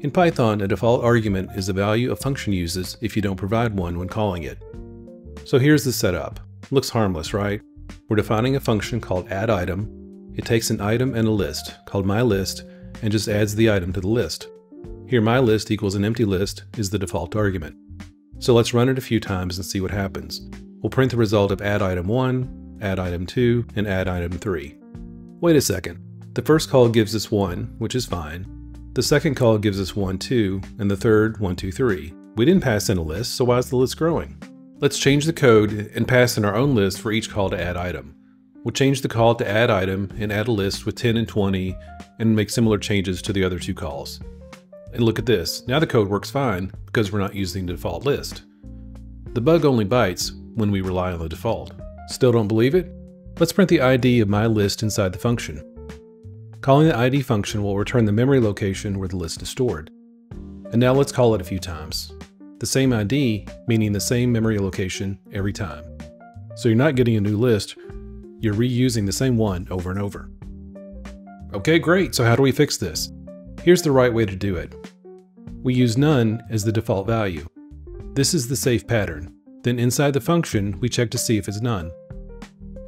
In Python, a default argument is the value a function uses if you don't provide one when calling it. So here's the setup. Looks harmless, right? We're defining a function called addItem. It takes an item and a list, called myList, and just adds the item to the list. Here myList equals an empty list is the default argument. So let's run it a few times and see what happens. We'll print the result of addItem1, addItem2, and addItem3. Wait a second. The first call gives us 1, which is fine. The second call gives us 1, 2, and the third 1, 2, 3. We didn't pass in a list, so why is the list growing? Let's change the code and pass in our own list for each call to add item. We'll change the call to add item and add a list with 10 and 20 and make similar changes to the other two calls. And look at this, now the code works fine because we're not using the default list. The bug only bites when we rely on the default. Still don't believe it? Let's print the ID of my list inside the function. Calling the ID function will return the memory location where the list is stored. And now let's call it a few times. The same ID, meaning the same memory location every time. So you're not getting a new list, you're reusing the same one over and over. Okay, great, so how do we fix this? Here's the right way to do it. We use none as the default value. This is the safe pattern. Then inside the function, we check to see if it's none.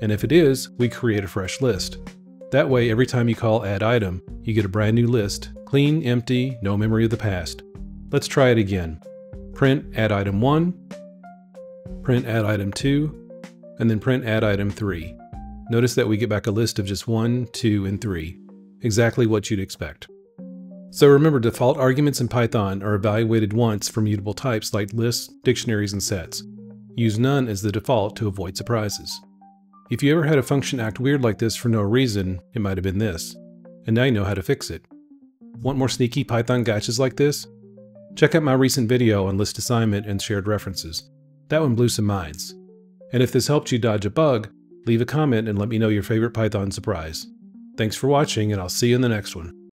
And if it is, we create a fresh list. That way, every time you call add item, you get a brand new list, clean, empty, no memory of the past. Let's try it again. Print add item 1, print add item 2, and then print add item 3. Notice that we get back a list of just 1, 2, and 3. Exactly what you'd expect. So remember, default arguments in Python are evaluated once for mutable types like lists, dictionaries, and sets. Use none as the default to avoid surprises. If you ever had a function act weird like this for no reason, it might have been this. And now you know how to fix it. Want more sneaky Python gotchas like this? Check out my recent video on list assignment and shared references. That one blew some minds. And if this helped you dodge a bug, leave a comment and let me know your favorite Python surprise. Thanks for watching, and I'll see you in the next one.